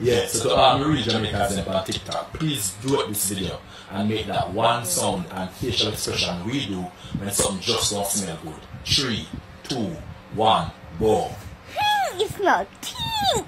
Yes, so to our Marie Jamaicans them on TikTok, please do it this video and make that one sound and facial expression we do when something just don't smell good. Three, two, one, boom. You smell tea.